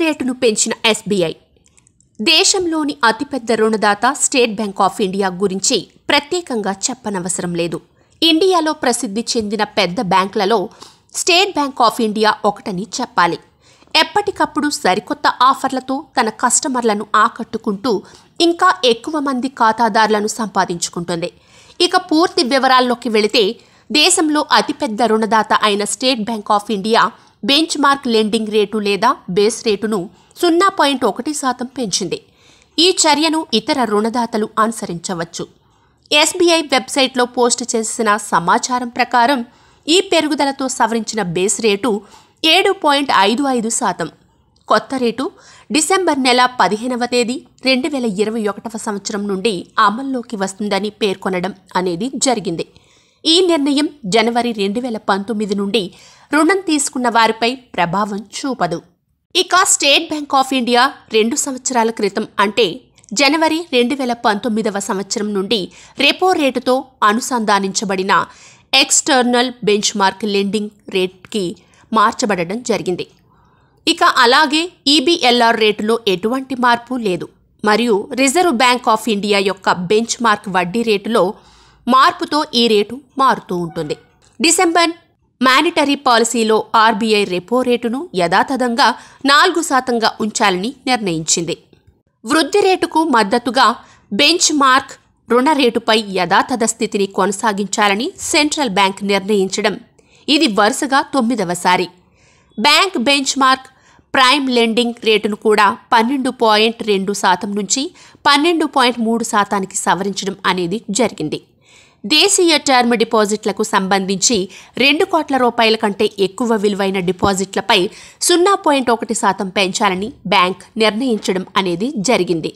రేటును పెంచిన ఎస్బీఐ. దేశంలోని అతిపెద్ద రుణదాత స్టేట్ బ్యాంక్ ఆఫ్ ఇండియా గురించి ప్రత్యేకంగా చెప్పనవసరం లేదు. ఇండియాలో ప్రసిద్ధి చెందిన పెద్ద బ్యాంకులలో స్టేట్ బ్యాంక్ ఆఫ్ ఇండియా ఒకటని చెప్పాలి. ఎప్పటికప్పుడు సరికొత్త ఆఫర్లతో తన కస్టమర్లను ఆకట్టుకుంటూ ఇంకా ఎక్కువ మంది ఖాతాదారులను సంపాదించుకుంటుంది. ఇక పూర్తి వివరాల్లోకి వెళితే దేశంలో అతిపెద్ద రుణదాత అయిన State Bank of India benchmark lending rate లేదా బేస్ రేటును సున్నా పాయింట్ ఒకటి శాతం పెంచింది. ఈ చర్యను ఇతర రుణదాతలు అనుసరించవచ్చు. ఎస్బీఐ వెబ్సైట్లో పోస్ట్ చేసిన సమాచారం ప్రకారం ఈ పెరుగుదలతో సవరించిన బేస్ రేటు ఏడు పాయింట్ ఐదు ఐదు శాతం. కొత్త రేటు డిసెంబర్ నెల పదిహేనవ తేదీ రెండు వేల ఇరవై ఒకటవ సంవత్సరం నుండి అమల్లోకి వస్తుందని పేర్కొనడం అనేది జరిగింది. ఈ నిర్ణయం జనవరి రెండు వేల పంతొమ్మిది నుండి రుణం తీసుకున్న వారిపై ప్రభావం చూపదు. ఇక స్టేట్ బ్యాంక్ ఆఫ్ ఇండియా రెండు సంవత్సరాల క్రితం అంటే జనవరి రెండు వేల పంతొమ్మిదవ సంవత్సరం నుండి రెపో రేటుతో అనుసంధానించబడిన ఎక్స్టర్నల్ బెంచ్ మార్క్ లెండింగ్ రేట్కి మార్చబడడం జరిగింది. ఇక అలాగే ఈబీఎల్ఆర్ రేటులో ఎటువంటి మార్పు లేదు. మరియు రిజర్వ్ బ్యాంక్ ఆఫ్ ఇండియా యొక్క బెంచ్ మార్క్ వడ్డీ రేటులో మార్పుతో ఈ రేటు మారుతూ ఉంటుంది. డిసెంబర్ మానిటరీ పాలసీలో ఆర్బీఐ రెపో రేటును యథాతథంగా నాలుగు శాతంగా ఉంచాలని నిర్ణయించింది. వృద్ధి రేటుకు మద్దతుగా బెంచ్ మార్క్ రుణ రేటుపై యథాతథ స్థితిని కొనసాగించాలని సెంట్రల్ బ్యాంక్ నిర్ణయించడం. ఇది వరుసగా తొమ్మిదవసారి bank benchmark prime lending రేటును కూడా పన్నెండు పాయింట్ రెండు శాతం నుంచి పన్నెండు పాయింట్ మూడు శాతానికి సవరించడం అనేది జరిగింది. దేశీయ టర్మ్ డిపాజిట్లకు సంబంధించి రెండు కోట్ల రూపాయల కంటే ఎక్కువ విలువైన డిపాజిట్లపై సున్నా పాయింట్ ఒకటి శాతం పెంచాలని బ్యాంక్ నిర్ణయించడం అనేది జరిగింది.